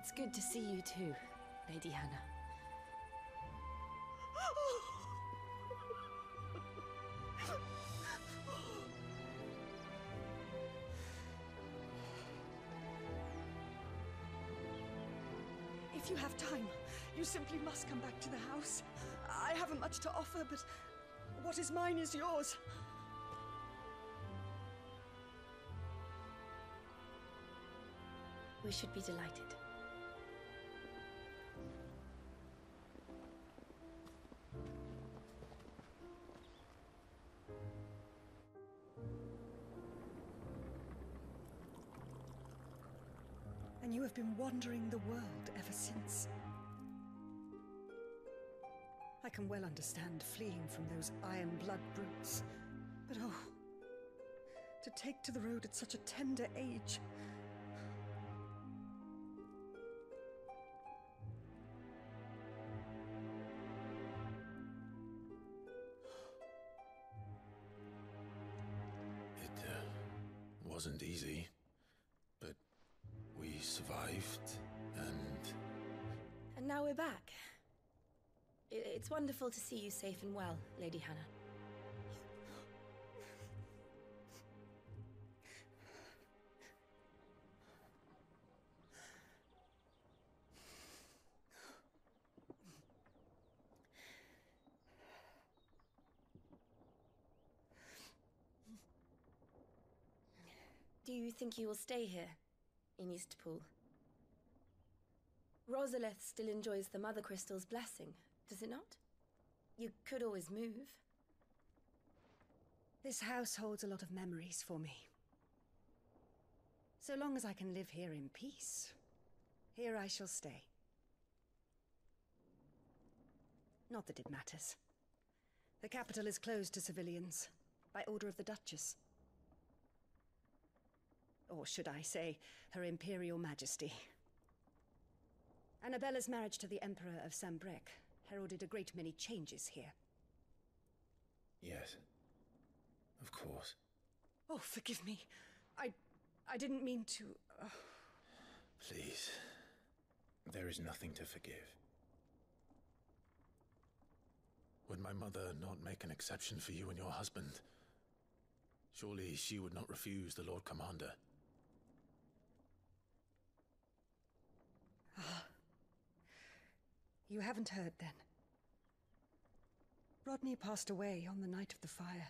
It's good to see you too, Lady Hannah. If you have time, you simply must come back to the house. I haven't much to offer, but what is mine is yours. We should be delighted. Been wandering the world ever since. I can well understand fleeing from those iron blood brutes. But oh, to take to the road at such a tender age. Wonderful to see you safe and well, Lady Hannah. Do you think you will stay here, in Eastpool? Rosalith still enjoys the Mother Crystal's blessing, does it not? You could always move. This house holds a lot of memories for me. So long as I can live here in peace, here I shall stay. Not that it matters. The capital is closed to civilians, by order of the Duchess. Or should I say, Her Imperial Majesty. Annabella's marriage to the Emperor of Sanbreque heralded a great many changes here. yes, of course. Oh, forgive me. I. I didn't mean to. Uh... Please, there is nothing to forgive. Would my mother not make an exception for you and your husband? Surely she would not refuse the Lord Commander. You haven't heard then. Rodney passed away on the night of the fire.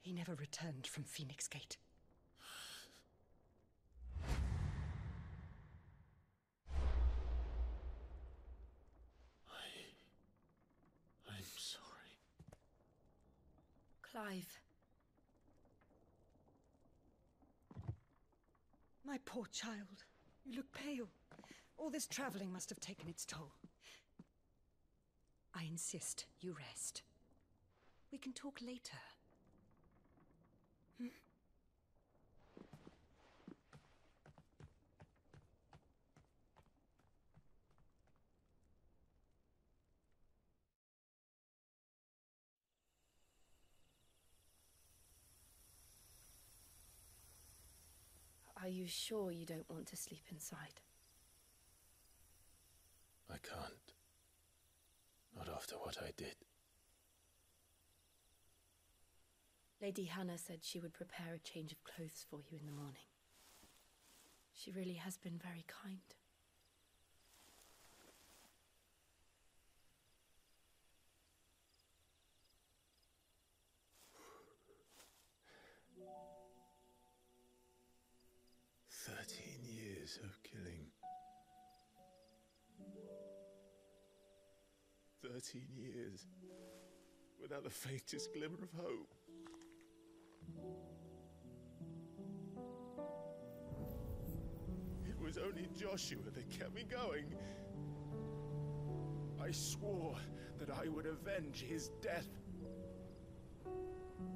He never returned from Phoenix Gate. I. I'm sorry. Clive, My poor child. You look pale. All this traveling must have taken its toll. I insist you rest. We can talk later. Hmm? are you sure you don't want to sleep inside? I can't. Not after what I did. Lady Hannah said she would prepare a change of clothes for you in the morning. She really has been very kind. Thirteen 13 years without the faintest glimmer of hope. It was only Joshua that kept me going. I swore that I would avenge his death,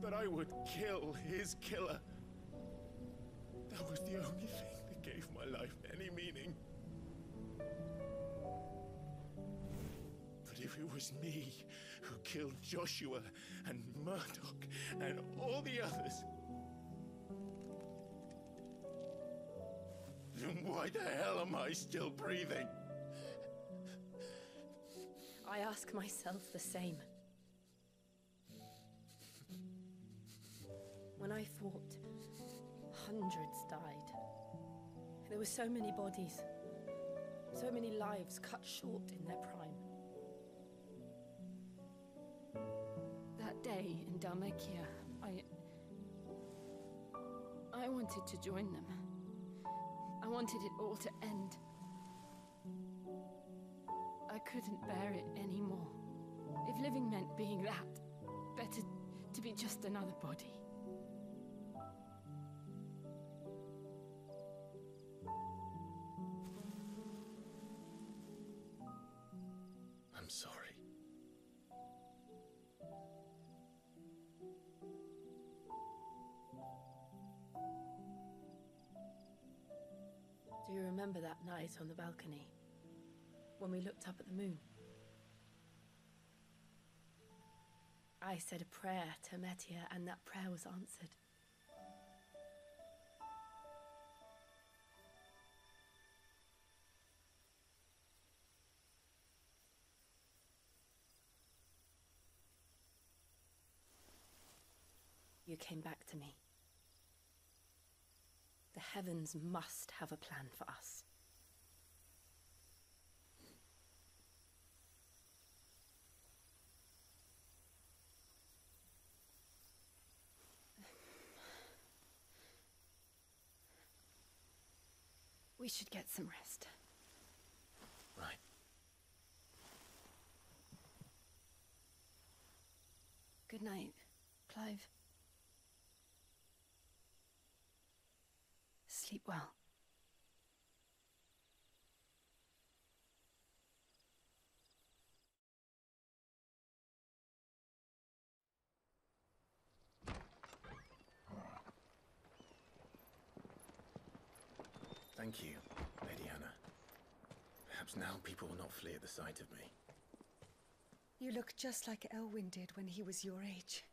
that I would kill his killer. That was the only thing that gave my life was me who killed Joshua and Murdoch and all the others, then Why the hell am I still breathing? I ask myself the same. When I fought, hundreds died. There were so many bodies, so many lives cut short in their prime. Dhalmekia, I. I wanted to join them. I wanted it all to end. I couldn't bear it anymore. If living meant being that, better to be just another body. Remember that night on the balcony? When we looked up at the moon? I said a prayer to Metia, and that prayer was answered. You came back to me. Heavens must have a plan for us. We should get some rest. Right. Good night, Clive. Sleep well. Thank you, Lady Hannah. Perhaps now people will not flee at the sight of me. You look just like Elwyn did when he was your age.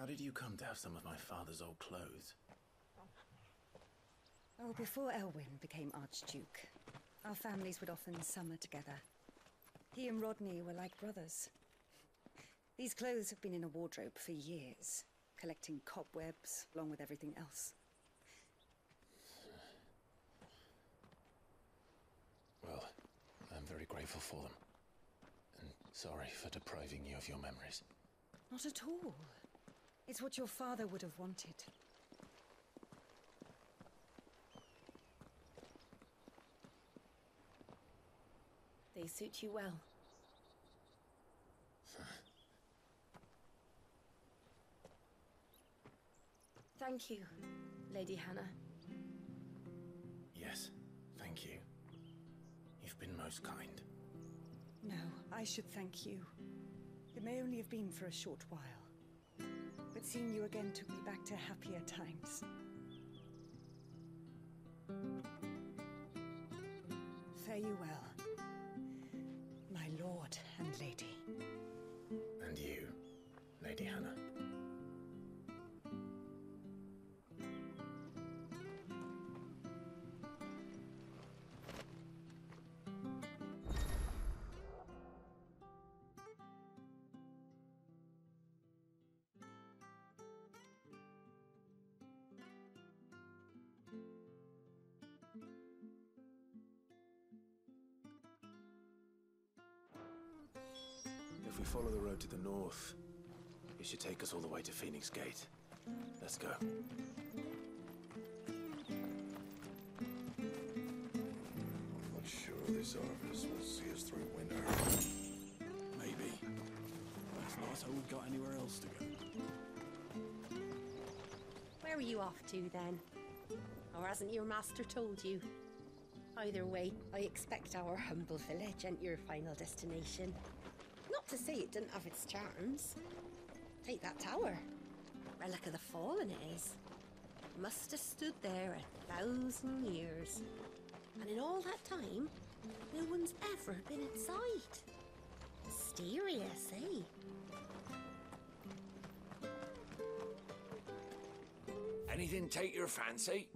How did you come to have some of my father's old clothes? Oh, before Elwyn became Archduke, our families would often summer together. He and Rodney were like brothers. These clothes have been in a wardrobe for years, collecting cobwebs along with everything else. Well, I'm very grateful for them. And sorry for depriving you of your memories. Not at all. It's what your father would have wanted. They suit you well. Thank you, Lady Hannah. Yes, thank you. You've been most kind. No, I should thank you. It may only have been for a short while. But seeing you again took me back to happier times. Fare you well, my lord and lady. And you, Lady Hannah. We follow the road to the north, it should take us all the way to Phoenix Gate. Let's go. Not sure this harvest will see us through winter. Maybe. That's not how we've got anywhere else to go. Where are you off to then? Or hasn't your master told you? Either way, I expect our humble village ain't your final destination. To say it didn't have its charms. Take that tower. Relic of the fallen it is. Must have stood there a thousand years. And in all that time, no one's ever been inside. Mysterious, eh? Anything take your fancy?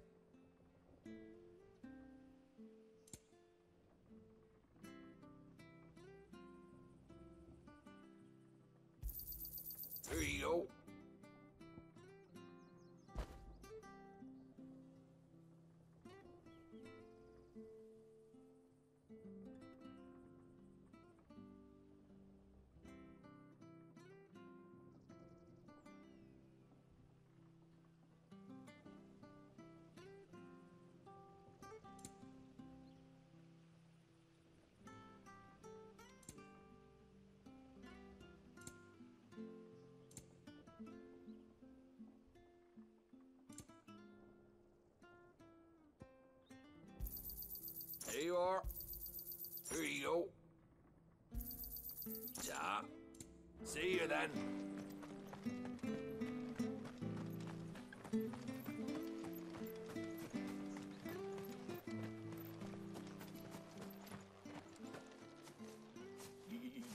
See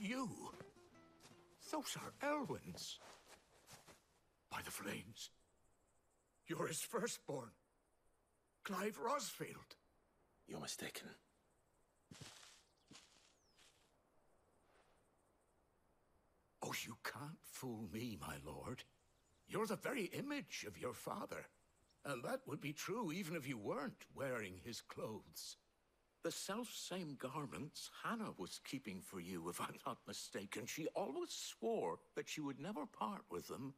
you. You? Those are Elwyn's. By the flames. You're his firstborn. Clive Rosfield. You're mistaken. Oh, you can't fool me, my lord. You're the very image of your father. And that would be true even if you weren't wearing his clothes. The self-same garments Hannah was keeping for you, if I'm not mistaken. She always swore that she would never part with them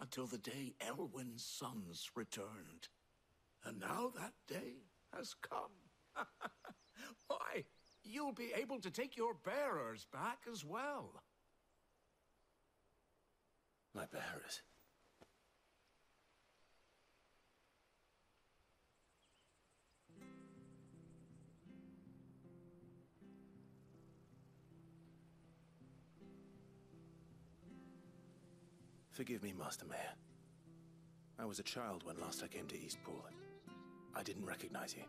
until the day Elwyn's sons returned. And now that day has come. Why, you'll be able to take your bearers back as well. My bearers. Forgive me, Master Mayor. I was a child when last I came to Eastpool. I didn't recognize you.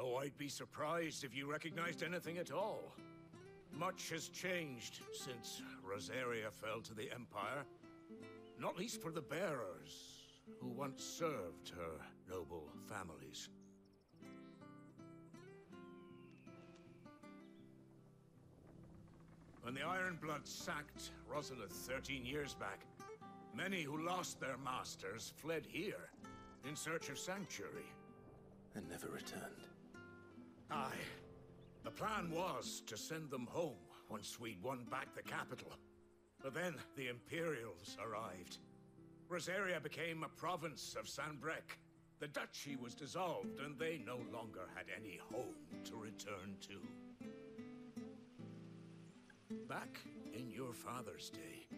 Oh, I'd be surprised if you recognized anything at all. Much has changed since Rosaria fell to the Empire. Not least for the bearers, who once served her noble families. When the Ironbloods sacked Rosalith 13 years back, many who lost their masters fled here in search of sanctuary. And never returned. Aye. The plan was to send them home once we'd won back the capital. But then the Imperials arrived. Rosaria became a province of Sanbreque. The duchy was dissolved, and they no longer had any home to return to. Back in your father's day,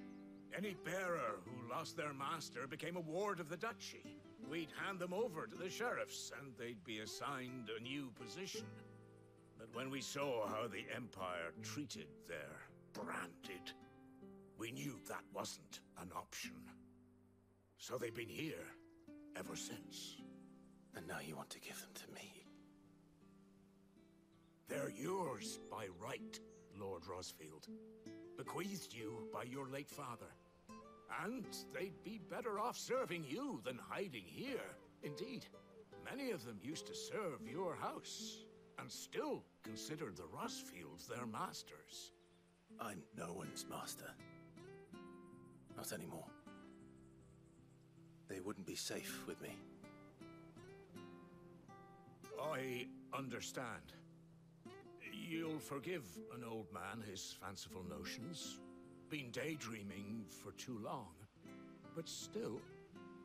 any bearer who lost their master became a ward of the duchy. We'd hand them over to the sheriffs, and they'd be assigned a new position. But when we saw how the Empire treated their branded, we knew that wasn't an option. So they've been here ever since. And now you want to give them to me. They're yours by right, Lord Rosfield. Bequeathed you by your late father. And they'd be better off serving you than hiding here. Indeed, many of them used to serve your house, and still consider the Rosfields their masters. I'm no one's master. Not anymore. They wouldn't be safe with me. I understand. You'll forgive an old man his fanciful notions. Been daydreaming for too long. But still,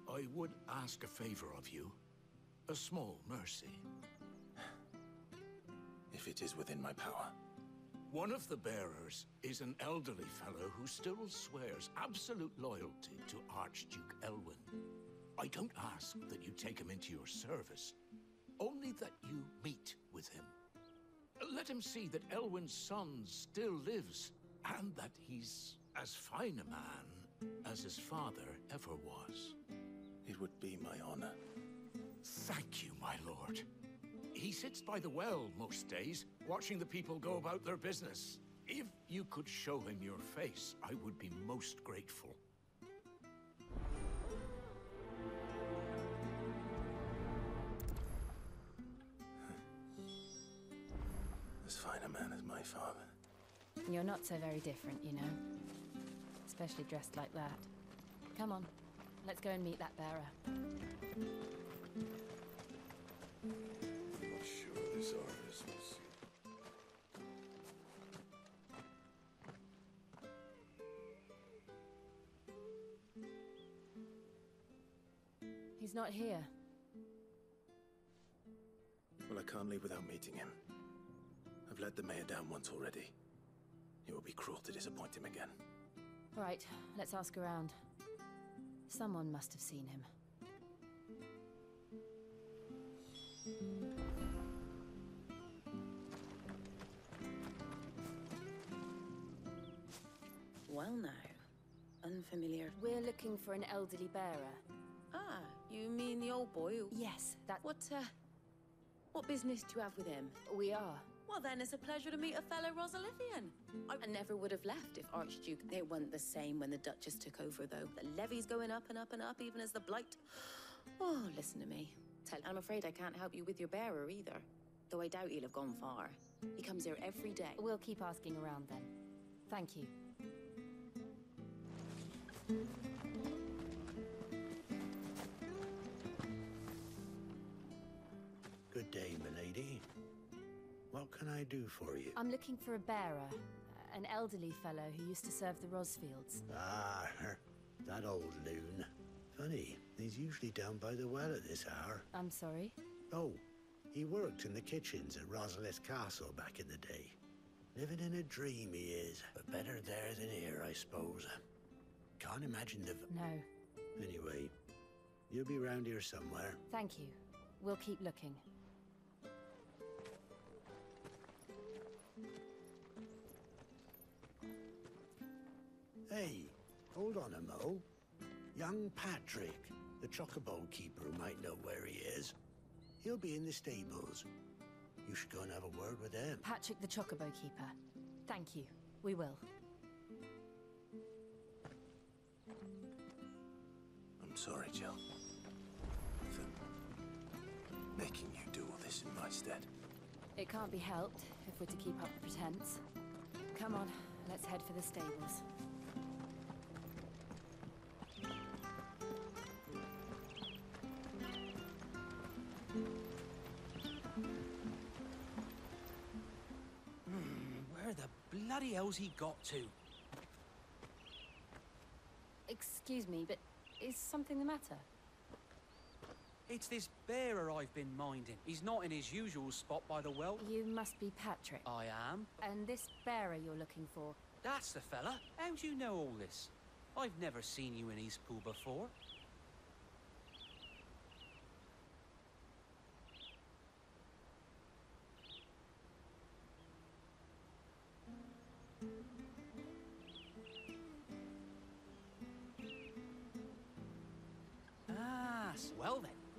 I would ask a favor of you. A small mercy. If it is within my power. One of the bearers is an elderly fellow who still swears absolute loyalty to Archduke Elwyn. I don't ask that you take him into your service, only that you meet with him. Let him see that Elwyn's son still lives, and that he's as fine a man as his father ever was. It would be my honor. Thank you, my lord. He sits by the well most days, watching the people go about their business. If you could show him your face, I would be most grateful. As fine a man as my father. You're not so very different, you know. Especially dressed like that. Come on, let's go and meet that bearer. Not sure this artist. He's not here. Well, I can't leave without meeting him. I've let the mayor down once already. It would be cruel to disappoint him again. Right, let's ask around. Someone must have seen him. Well now, unfamiliar. We're looking for an elderly bearer. Ah, you mean the old boy who... Yes, that. What, uh... What business do you have with him? We are. Well, then it's a pleasure to meet a fellow Rosalifian. I never would have left if Archduke... It wasn't the same when the Duchess took over, though. The levy's going up and up and up, even as the Blight... Oh, listen to me. Tell... I'm afraid I can't help you with your bearer, either. Though I doubt he'll have gone far. He comes here every day. We'll keep asking around then. Thank you. Good day, milady. What can I do for you? I'm looking for a bearer. An elderly fellow who used to serve the Rosfields. Ah, that old loon. Funny, he's usually down by the well at this hour. I'm sorry? Oh, he worked in the kitchens at Rosalith Castle back in the day. Living in a dream he is, but better there than here, I suppose. Can't imagine the... No. Anyway, you'll be round here somewhere. Thank you. We'll keep looking. Hey, hold on a mo. Young Patrick, the chocobo keeper, might know where he is. He'll be in the stables. You should go and have a word with him. Patrick the Chocobo Keeper. Thank you. We will. I'm sorry, Jill. For making you do all this in my stead. It can't be helped if we're to keep up the pretense. Come on, let's head for the stables. Hmm, where the bloody hell's he got to? Excuse me, but is something the matter? It's this bearer I've been minding. He's not in his usual spot by the well. You must be Patrick. I am. And this bearer you're looking for? That's the fella. How'd you know all this? I've never seen you in Eastpool before.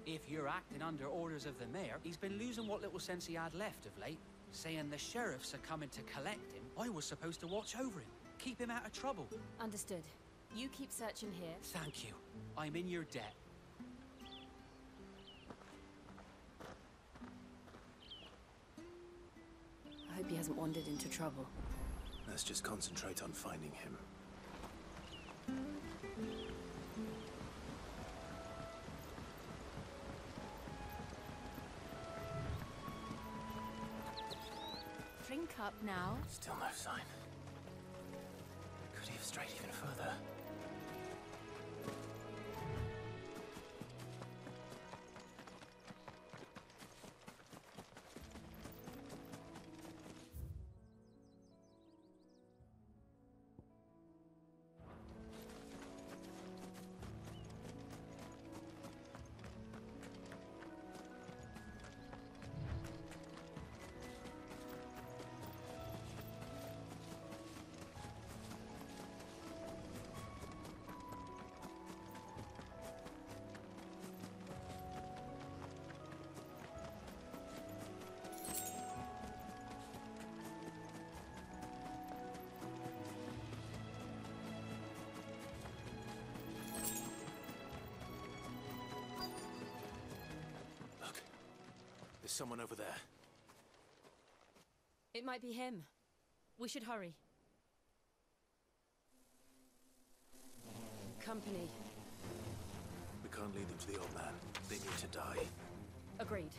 If you're acting under orders of the mayor, he's been losing what little sense he had left of late. Saying the sheriffs are coming to collect him. I was supposed to watch over him, keep him out of trouble. Understood. You keep searching here. Thank you. I'm in your debt. I hope he hasn't wandered into trouble. Let's just concentrate on finding him. Up now. Still no sign. Could he have strayed even further? Someone over there. It might be him. We should hurry. Company. We can't lead them to the old man. They need to die. Agreed.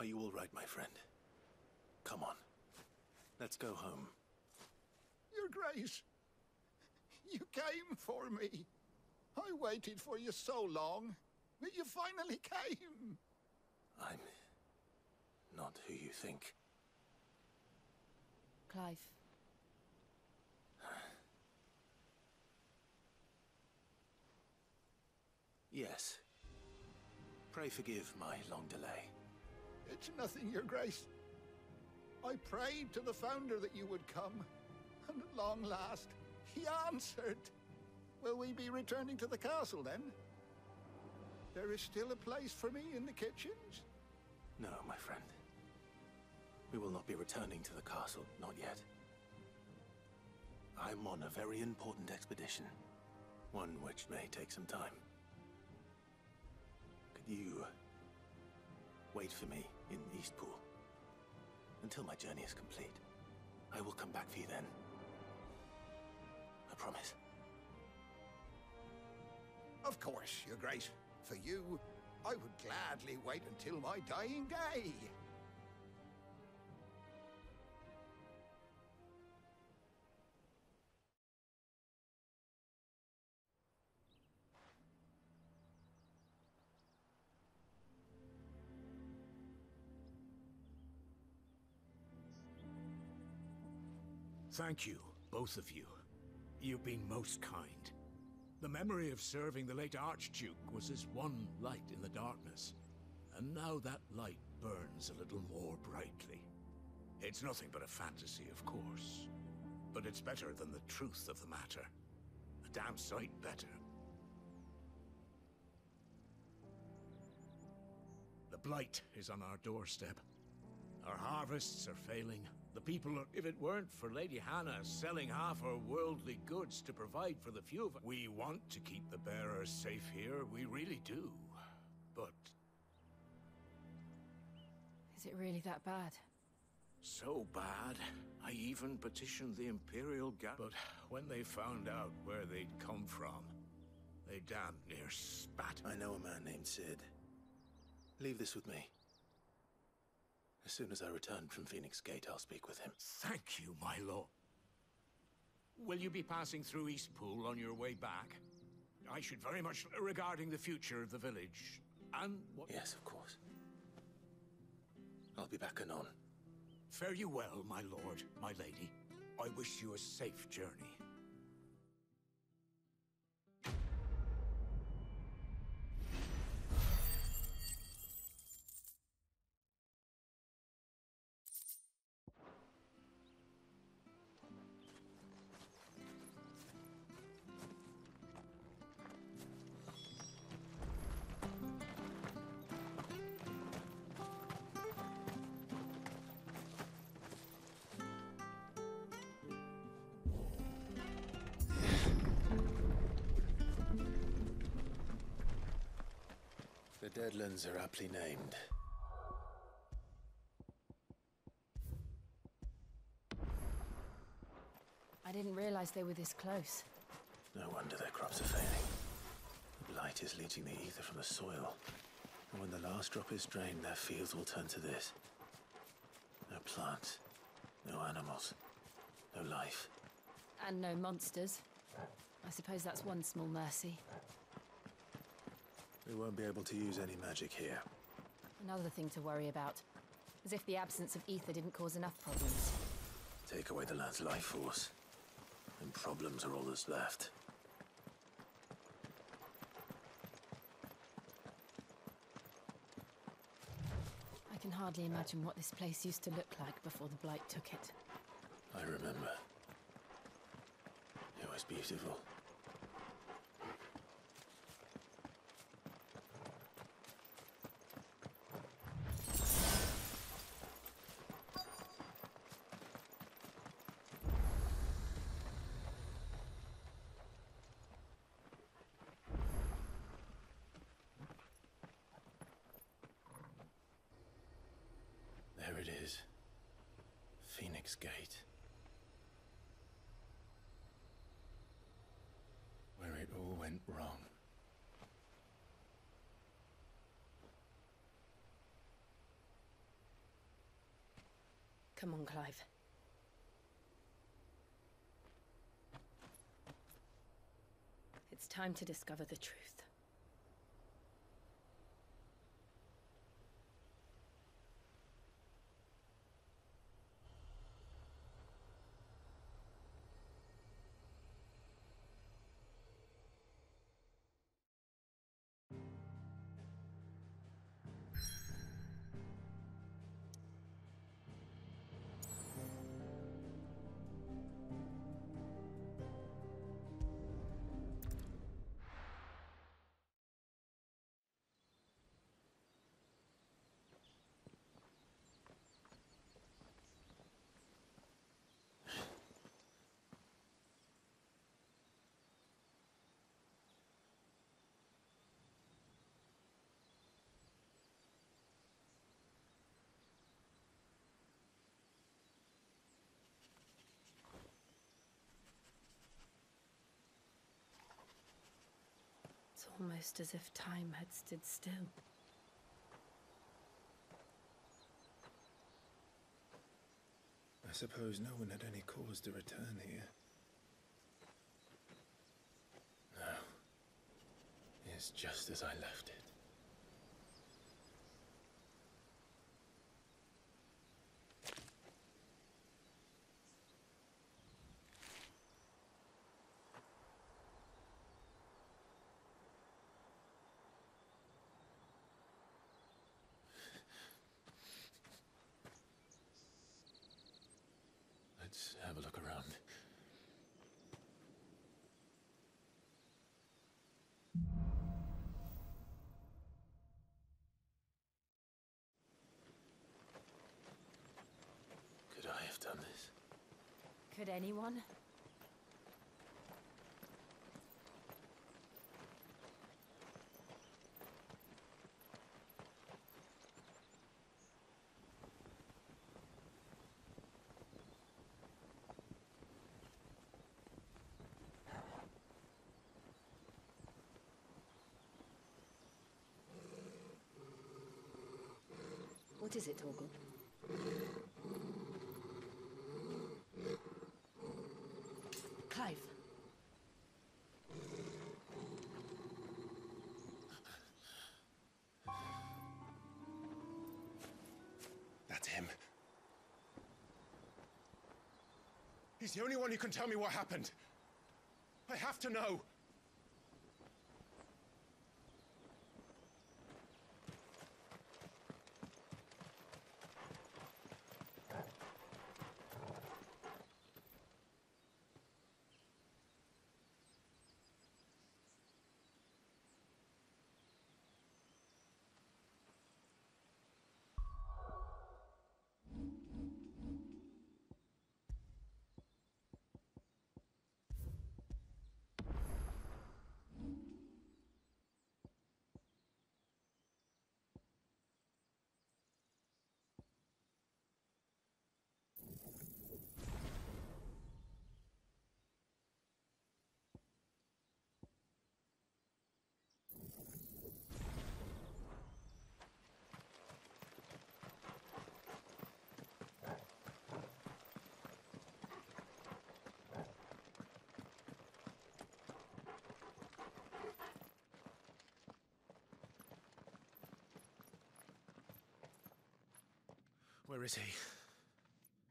Are you all right, my friend? Come on. Let's go home. Your Grace, you came for me. I waited for you so long, but you finally came. I'm not who you think. Clive. Yes. Pray forgive my long delay. It's nothing, Your Grace. I prayed to the Founder that you would come, and at long last, he answered. Will we be returning to the castle then? There is still a place for me in the kitchens? No, my friend. We will not be returning to the castle, not yet. I'm on a very important expedition. One which may take some time. Could you wait for me in Eastpool until my journey is complete? I will come back for you then. I promise. Of course, Your Grace. For you, I would gladly wait until my dying day. Thank you, both of you. You've been most kind. The memory of serving the late Archduke was as one light in the darkness, and now that light burns a little more brightly. It's nothing but a fantasy, of course, but it's better than the truth of the matter. A damn sight better. The Blight is on our doorstep. Our harvests are failing. The people are... If it weren't for Lady Hannah selling half her worldly goods to provide for the few of us... We want to keep the bearers safe here, we really do. But Is it really that bad? so bad, I even petitioned the Imperial Guard. But when they found out where they'd come from, they damn near spat. I know a man named Cid. Leave this with me. As soon as I return from Phoenix Gate, I'll speak with him. Thank you, my lord. Will you be passing through Eastpool on your way back? I should very much regarding the future of the village. And what... Yes, of course. I'll be back anon. Fare you well, my lord, my lady. I wish you a safe journey. The Deadlands are aptly named. I didn't realize they were this close. No wonder their crops are failing. The blight is leaching the ether from the soil. And when the last drop is drained, their fields will turn to this. No plants, no animals, no life. And no monsters. I suppose that's one small mercy. We won't be able to use any magic here. Another thing to worry about. As if the absence of ether didn't cause enough problems. Take away the lad's life force, and problems are all that's left. I can hardly imagine what this place used to look like before the Blight took it. I remember. It was beautiful. There it is. Phoenix Gate. Where it all went wrong. Come on, Clive. It's time to discover the truth. It's almost as if time had stood still. I suppose no one had any cause to return here. No. It's just as I left it. Let's have a look around. Could I have done this? Could anyone? What is it, Torgal? He's the only one who can tell me what happened. I have to know. Where is he?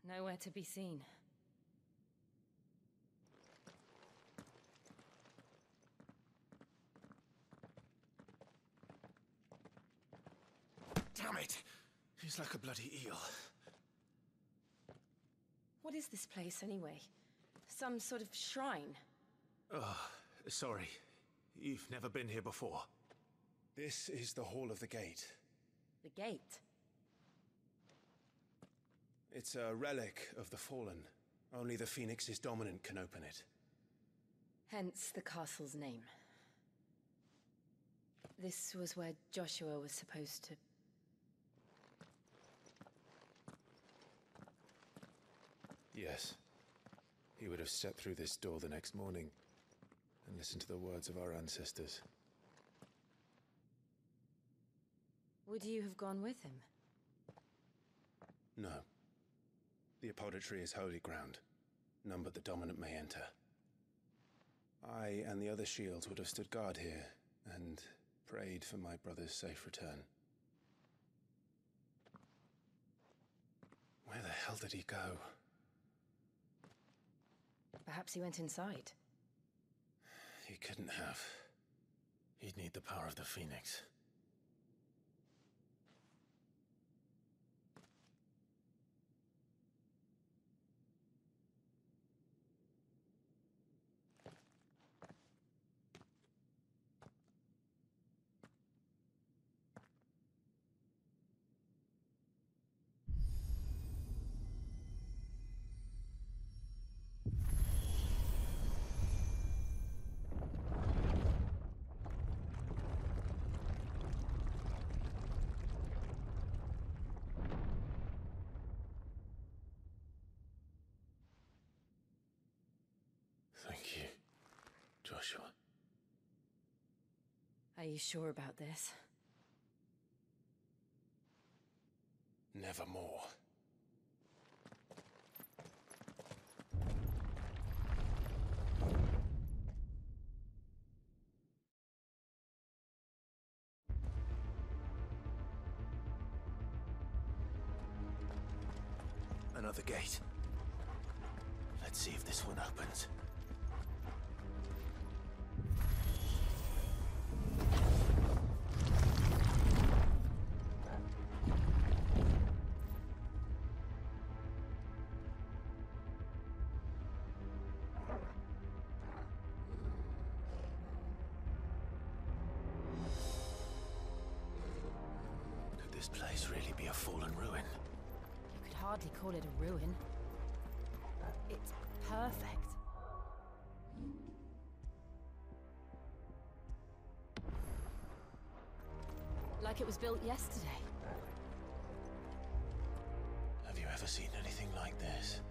Nowhere to be seen. Damn it! He's like a bloody eel. What is this place, anyway? Some sort of shrine? Oh, sorry. You've never been here before. This is the Hall of the Gate. The gate? It's a relic of the Fallen. Only the Phoenix's dominant can open it. Hence the castle's name. This was where Joshua was supposed to. Yes. He would have stepped through this door the next morning and listened to the words of our ancestors. Would you have gone with him? No. The apodatory is holy ground. None but the dominant may enter. I and the other shields would have stood guard here and prayed for my brother's safe return. Where the hell did he go? Perhaps he went inside. He couldn't have. He'd need the power of the Phoenix. Thank you, Joshua. Are you sure about this? Nevermore. This place really be a fallen ruin? You could hardly call it a ruin. It's perfect. Like it was built yesterday. Have you ever seen anything like this?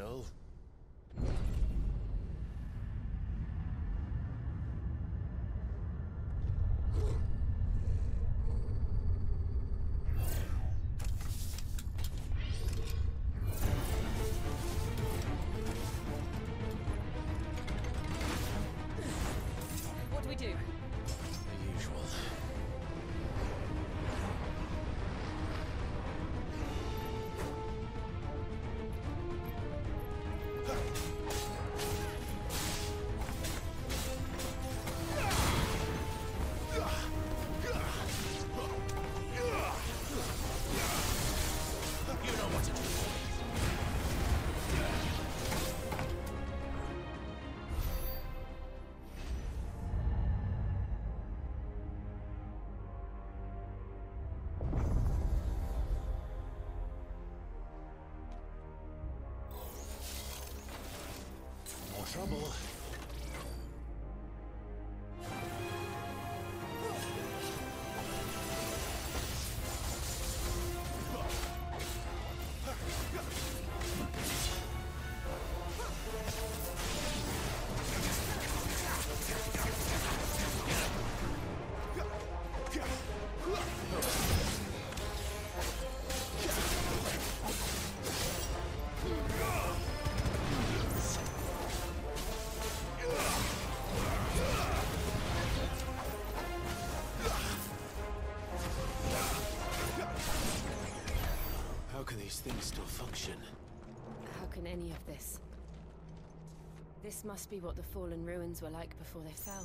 Jill? Trouble. Can any of this? This must be what the fallen ruins were like before they fell.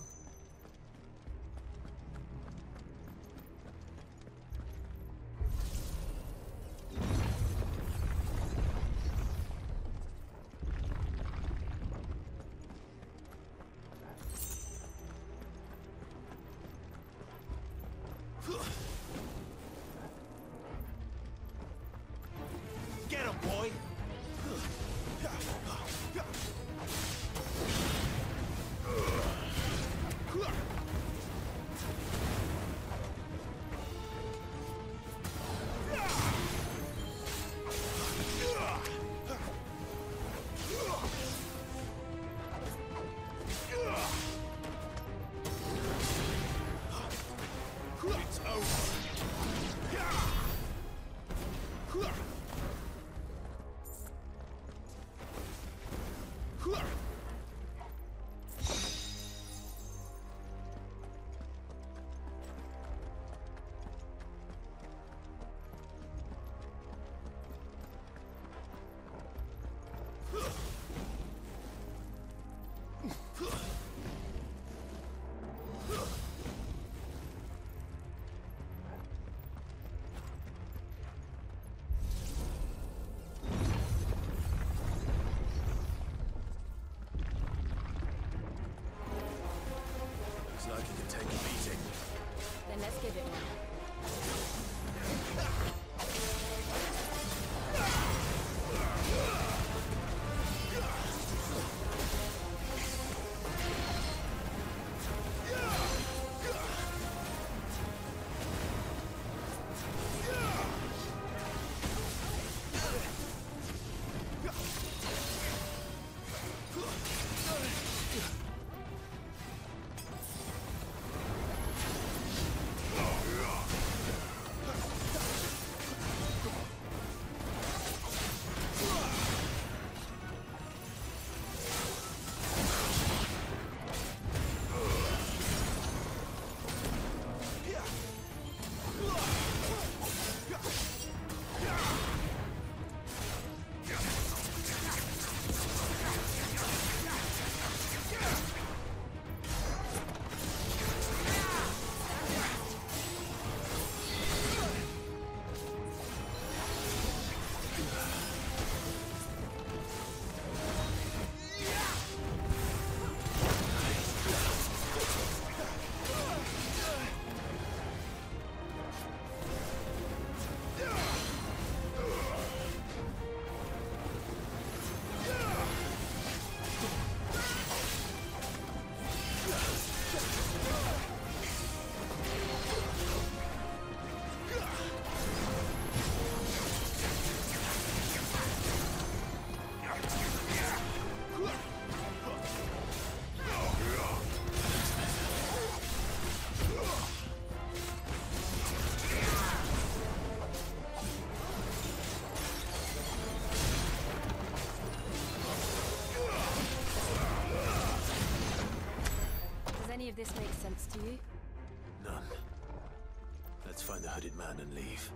You? None. Let's find the hooded man and leave.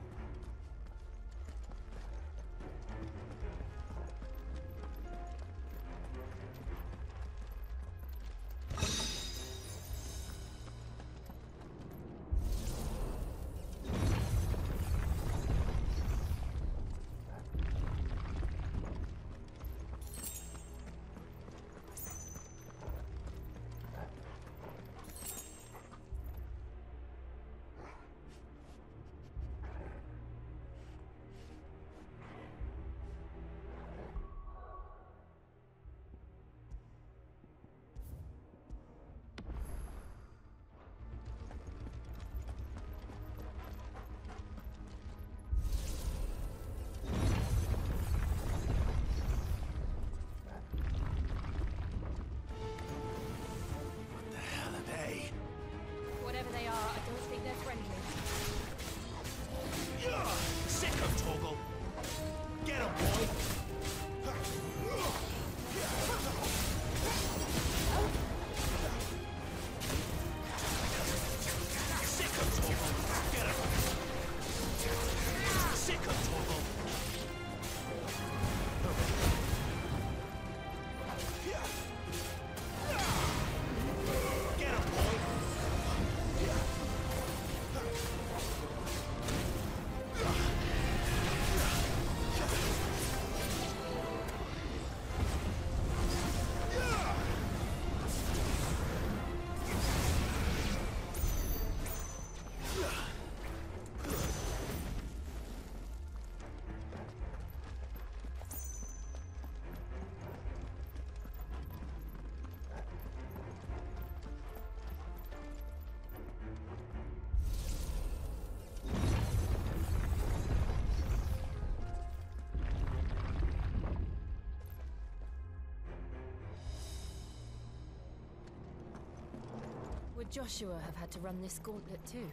Would Joshua have had to run this gauntlet too?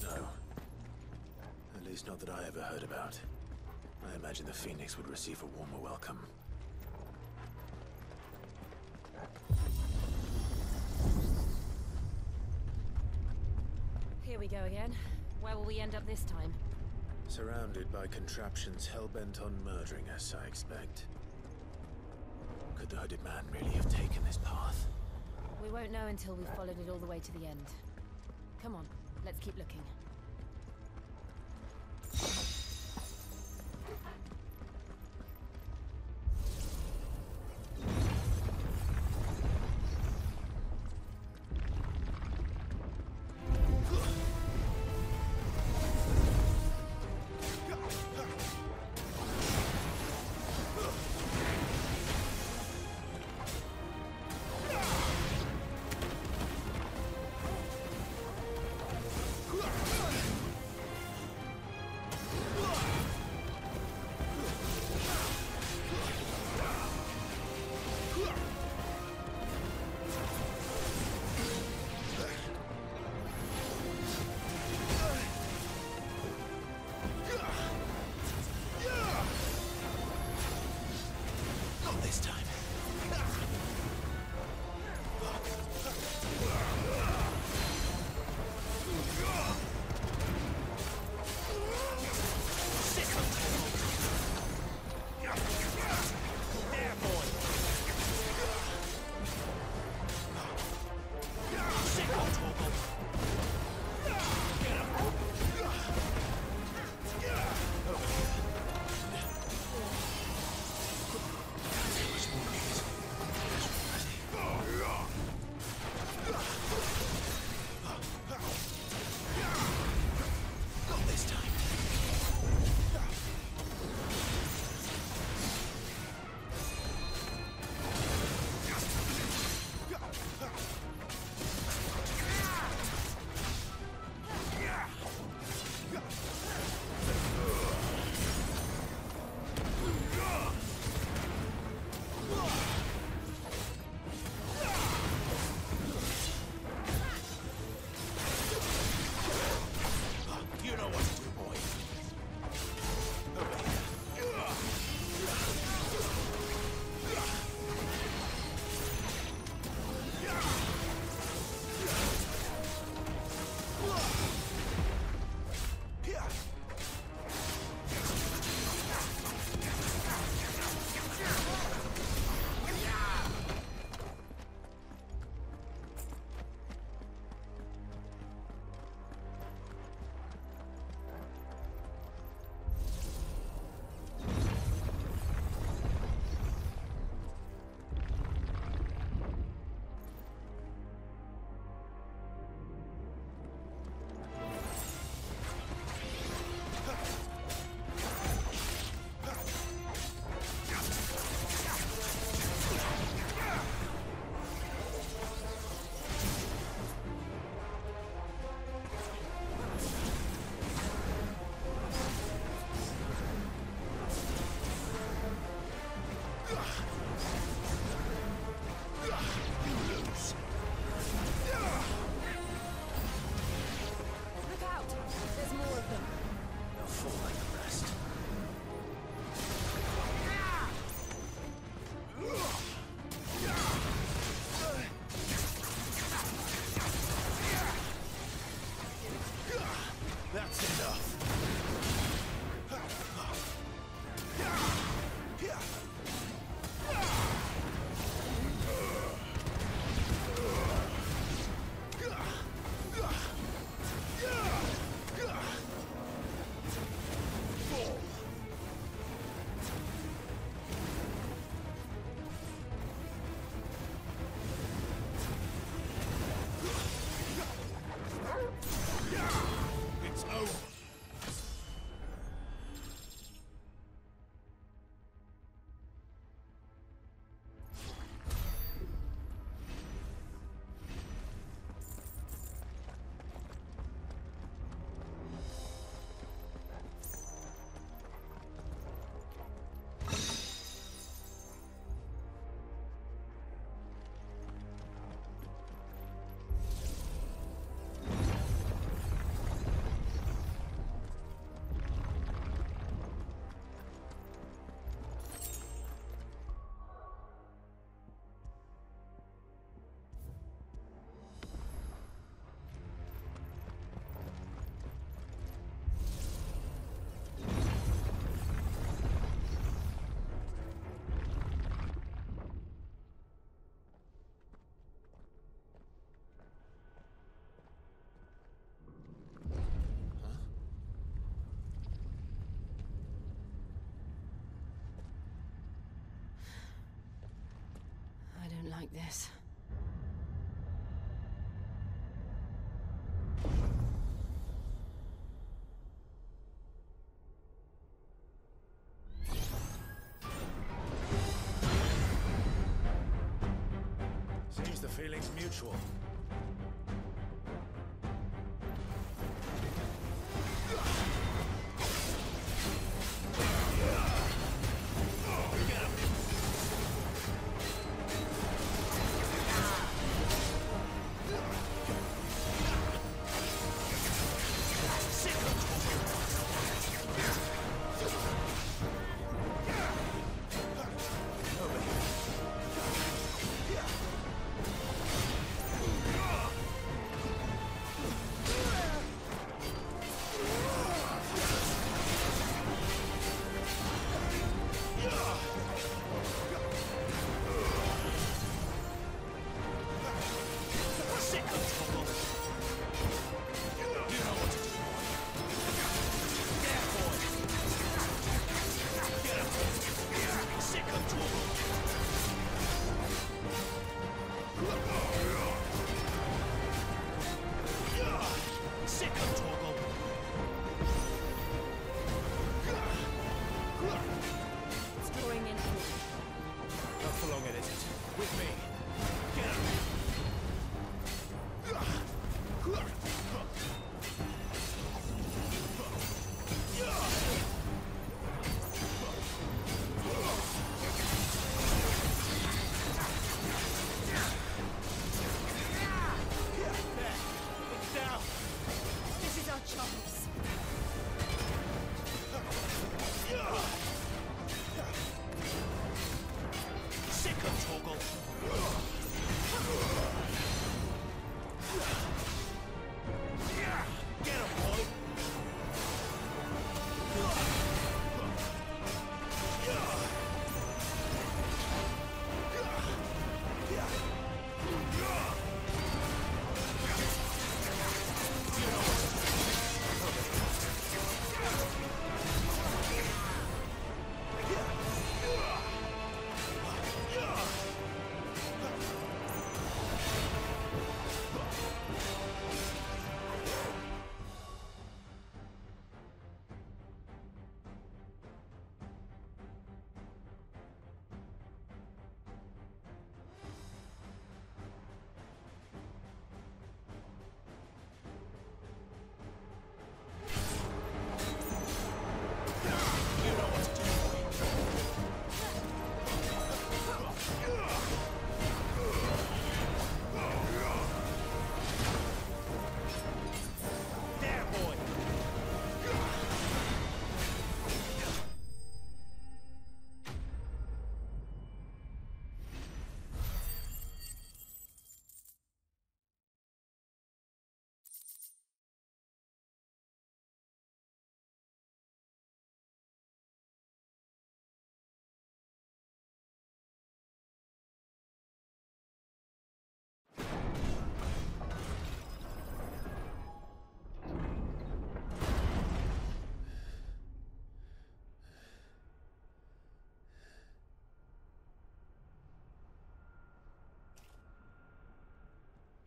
No. At least not that I ever heard about. I imagine the Phoenix would receive a warmer welcome. Here we go again. Where will we end up this time? Surrounded by contraptions hell-bent on murdering us, I expect. Could the hooded man really have taken this path? We won't know until we've followed it all the way to the end. Come on, let's keep looking. Like this. Seems the feeling's mutual.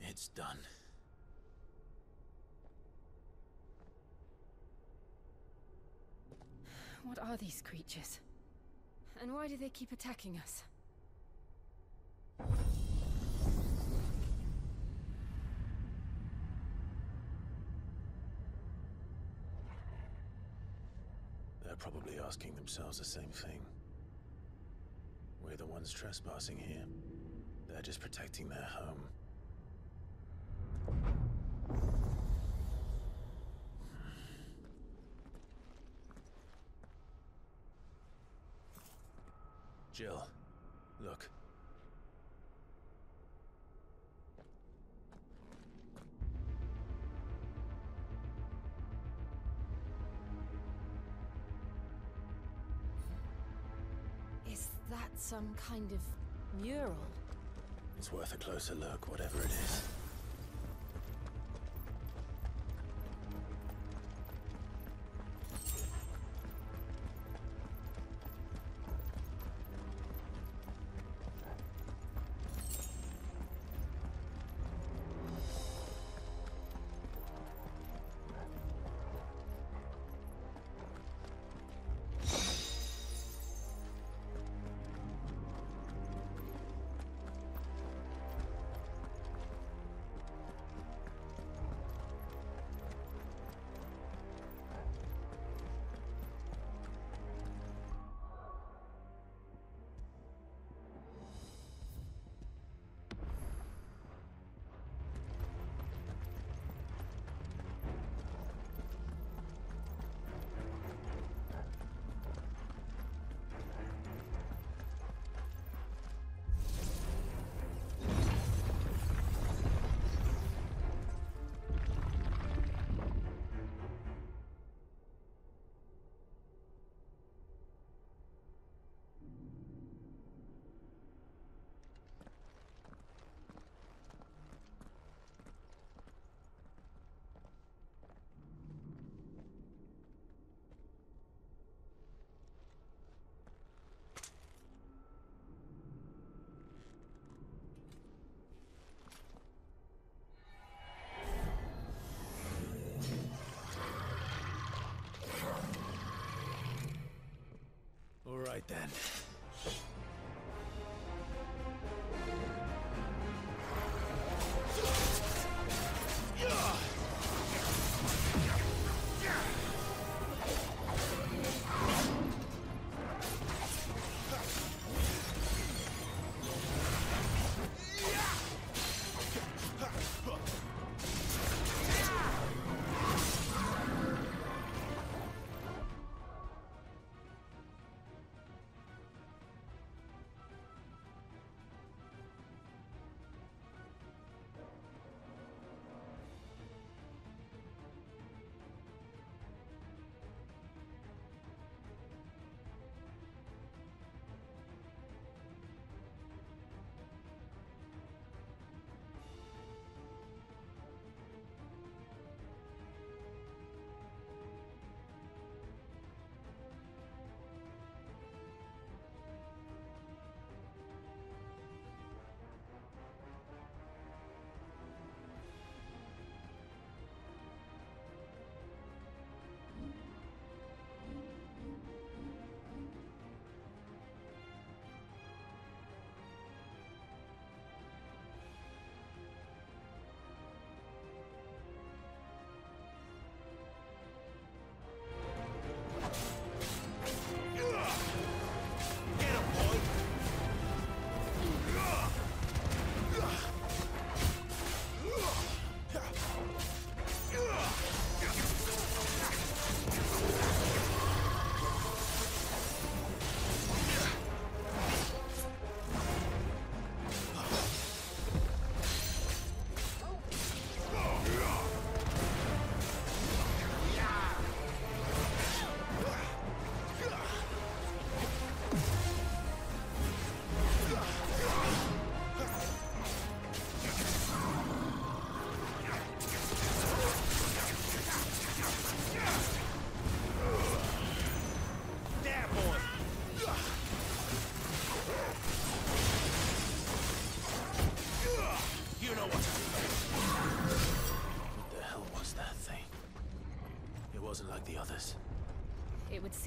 It's done. What are these creatures? And why do they keep attacking us? They're probably asking themselves the same thing. We're the ones trespassing here. They're just protecting their home. Jill, look. Is that some kind of mural? It's worth a closer look, whatever it is. then.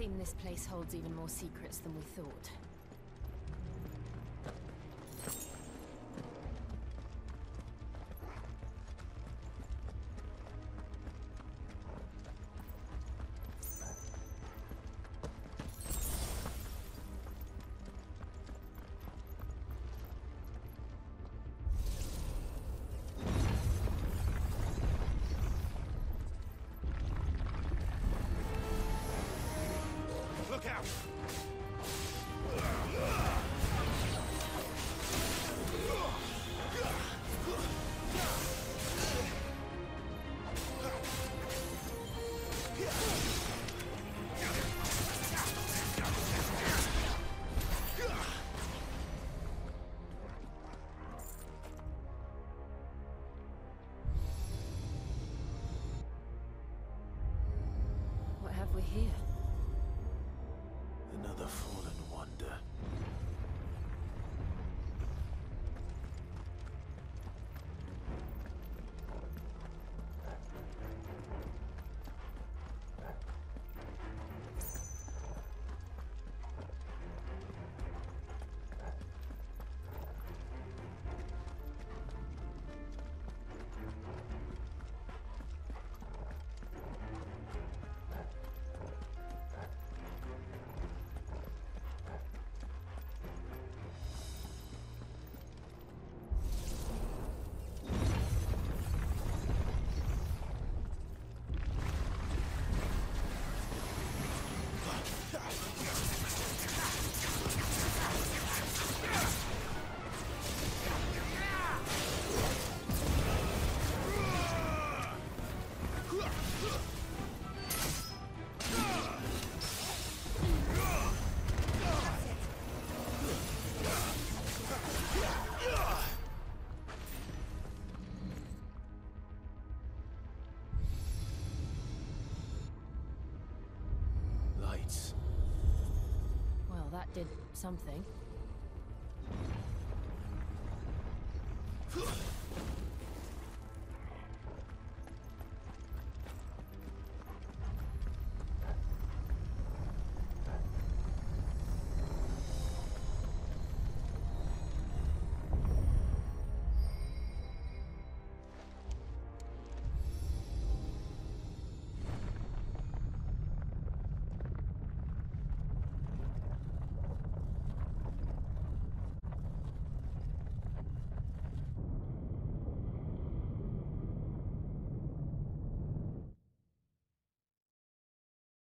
seem this place holds even more secrets than we thought. something.